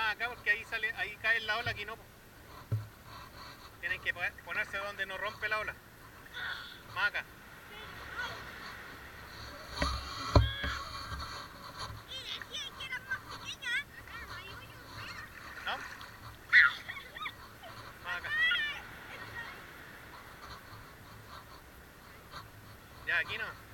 más acá porque ahí sale, ahí cae la ola, aquí no. Tienen que ponerse donde no rompe la ola. Más acá. ¿No? Más acá. Ya, aquí no.